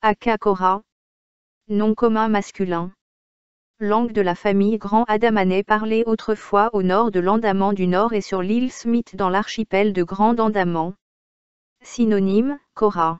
Akakora. Nom commun masculin. Langue de la famille Grand Adamanais parlée autrefois au nord de l'Andaman du Nord et sur l'île Smith dans l'archipel de Grand Andaman. Synonyme, Kora.